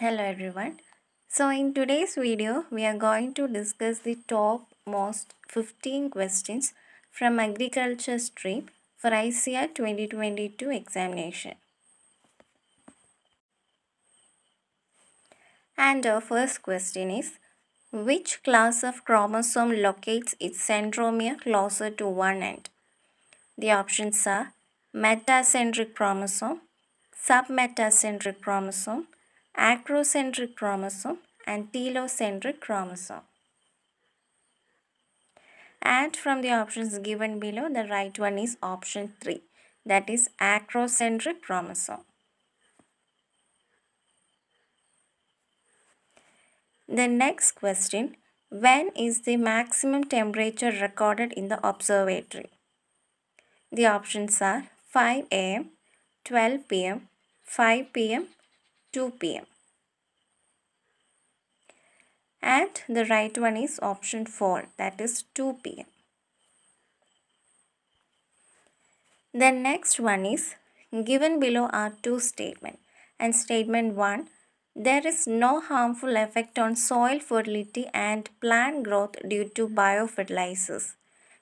Hello everyone. So in today's video we are going to discuss the top most 15 questions from agriculture stream for ICAR 2022 examination. And our first question is which class of chromosome locates its centromere closer to one end? The options are metacentric chromosome, submetacentric chromosome, acrocentric chromosome and telocentric chromosome. And from the options given below, the right one is option 3 that is acrocentric chromosome. The next question When is the maximum temperature recorded in the observatory? The options are 5 am, 12 pm, 5 pm, 2 pm. And the right one is option 4 that is 2 pm. The next one is given below are two statements and statement 1 there is no harmful effect on soil fertility and plant growth due to biofertilizers.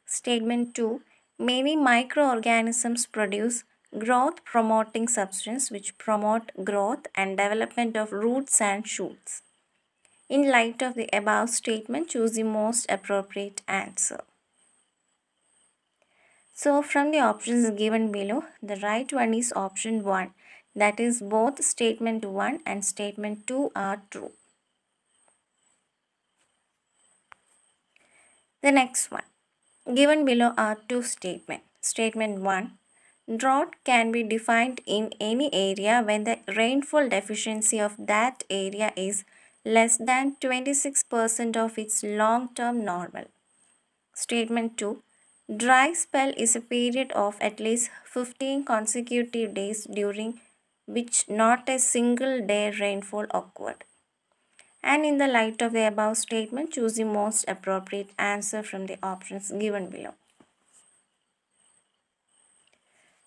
Statement 2 Many microorganisms produce growth promoting substance which promote growth and development of roots and shoots. In light of the above statement, choose the most appropriate answer. So from the options given below, the right one is option 1. That is both statement 1 and statement 2 are true. The next one. Given below are two statements. Statement 1. Drought can be defined in any area when the rainfall deficiency of that area is less than 26% of its long-term normal. Statement 2. Dry spell is a period of at least 15 consecutive days during which not a single day rainfall occurred. And in the light of the above statement, choose the most appropriate answer from the options given below.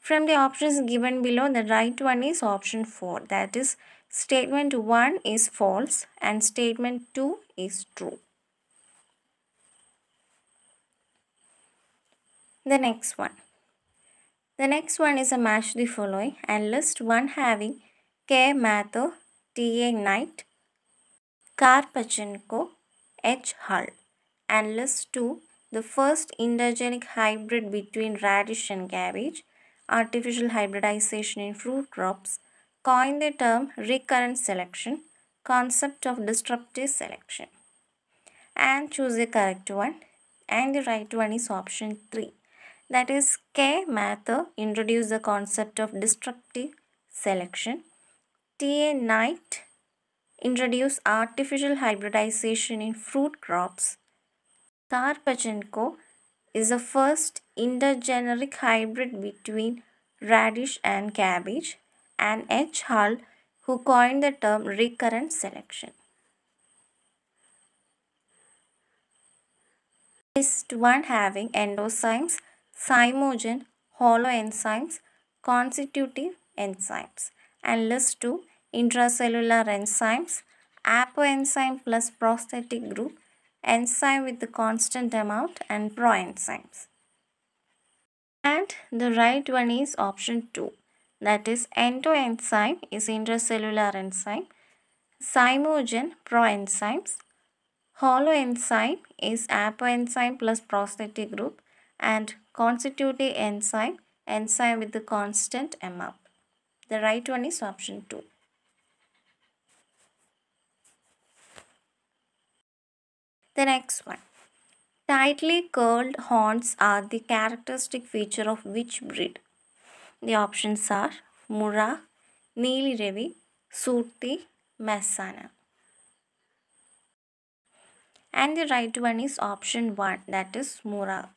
From the options given below, the right one is option 4. That is, statement 1 is false and statement 2 is true. The next one. The next one is a match the following and list one having K. Mather, T. A. Knight, Karpechenko, H. Hull and list 2 the first intergeneric hybrid between radish and cabbage, artificial hybridization in fruit crops, coined the term recurrent selection, concept of disruptive selection. And choose the correct one. And the right one is option 3. That is K. Mather introduced the concept of destructive selection. T. A. Knight introduced artificial hybridization in fruit crops. Karpechenko is the first intergeneric hybrid between radish and cabbage and H. Hull who coined the term recurrent selection. List 1 having endoenzymes, zymogen, holoenzymes, constitutive enzymes and list 2 intracellular enzymes, apoenzyme plus prosthetic group, enzyme with the constant amount and proenzymes. And the right one is option 2 that is endoenzyme is intracellular enzyme, zymogen proenzymes, holoenzyme is apoenzyme plus prosthetic group and constitutive enzyme enzyme with the constant amount. The right one is option 2. The next one. Tightly curled horns are the characteristic feature of which breed? The options are Murrah, Neeli Ravi, Surti, Mehsana. And the right one is option 1 that is Murrah.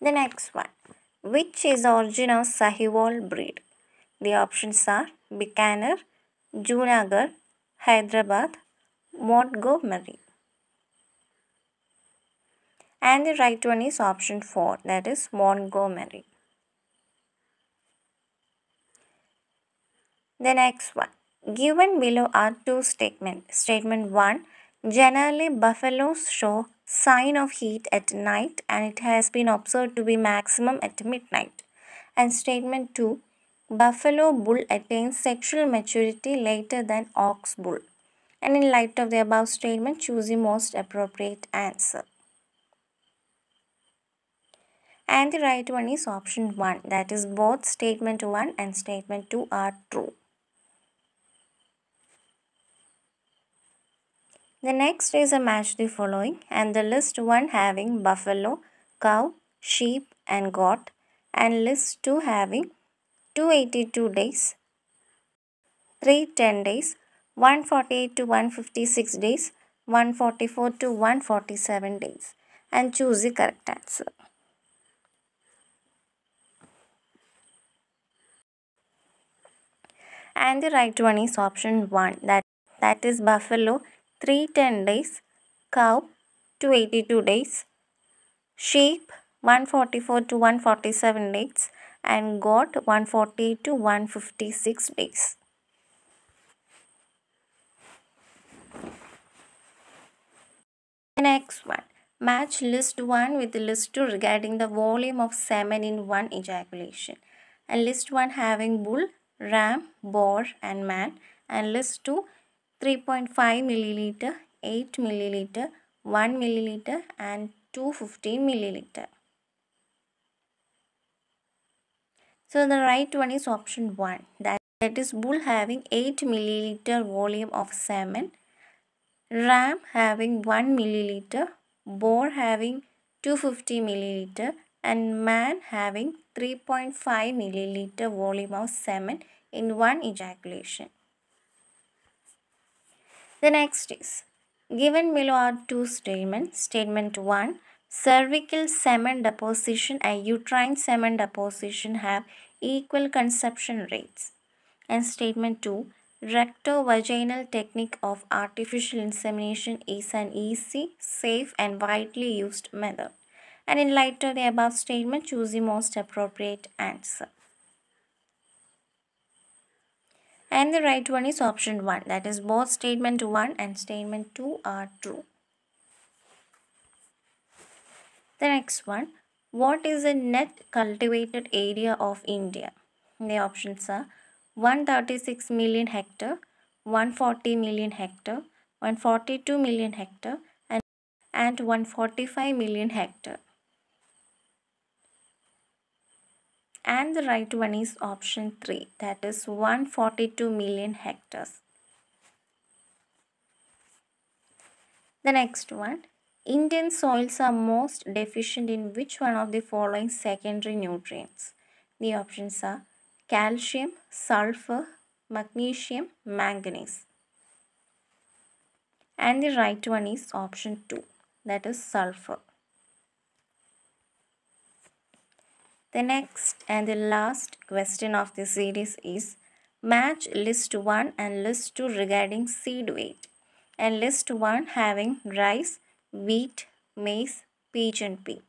The next one. Which is the origin of Sahiwal breed? The options are Bikaner, Junagadh, Hyderabad, Montgomery. And the right one is option 4 that is Montgomery. The next one. Given below are two statements. Statement 1. Generally, buffaloes show sign of heat at night and it has been observed to be maximum at midnight. And statement 2. Buffalo bull attains sexual maturity later than ox bull. And in light of the above statement, choose the most appropriate answer. And the right one is option 1. That is both statement 1 and statement 2 are true. The next is a match the following and the list 1 having buffalo, cow, sheep and goat and list 2 having 282 days, 310 days, 148 to 156 days, 144 to 147 days and choose the correct answer. And the right one is option 1 that, that is buffalo 310 days, cow 282 days, sheep 144 to 147 days and got 140 to 156 days. Next one. Match list 1 with list 2 regarding the volume of semen in one ejaculation. And list 1 having bull, ram, boar and man. And list 2 3.5 milliliter, 8 milliliter, 1 milliliter and 215 milliliter. So the right one is option 1 that, that is bull having 8 milliliter volume of semen, ram having 1 milliliter, boar having 250 milliliter and man having 3.5 milliliter volume of semen in one ejaculation. The next is given below are two statements. Statement 1 cervical semen deposition and uterine semen deposition have equal conception rates. And statement 2 rectovaginal technique of artificial insemination is an easy, safe and widely used method. And in light of the above statement, choose the most appropriate answer. And the right one is option 1. That is both statement 1 and statement 2 are true. The next one. What is the net cultivated area of India? The options are 136 million hectare, 140 million hectare, 142 million hectare and, and 145 million hectare. and the right one is option 3 that is 142 million hectares. The next one Indian soils are most deficient in which one of the following secondary nutrients? The options are calcium, sulfur, magnesium, manganese. And the right one is option 2 that is sulfur. The next and the last question of the series is match list 1 and list 2 regarding seed weight and list 1 having rice, wheat, maize, pigeon pea.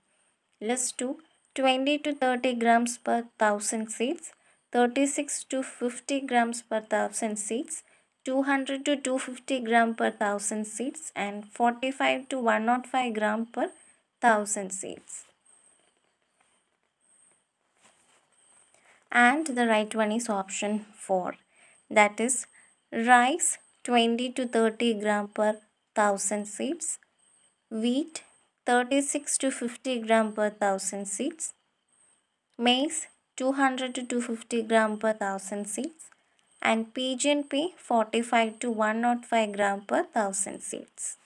List 2 20 to 30 grams per thousand seeds, 36 to 50 grams per thousand seeds, 200 to 250 gram per thousand seeds and 45 to 105 gram per thousand seeds. and the right one is option 4 that is rice 20 to 30 gram per 1000 seeds wheat 36 to 50 gram per 1000 seeds. Maize 200 to 250 gram per 1000 seeds. And pea 45 to 105 gram per 1000 seeds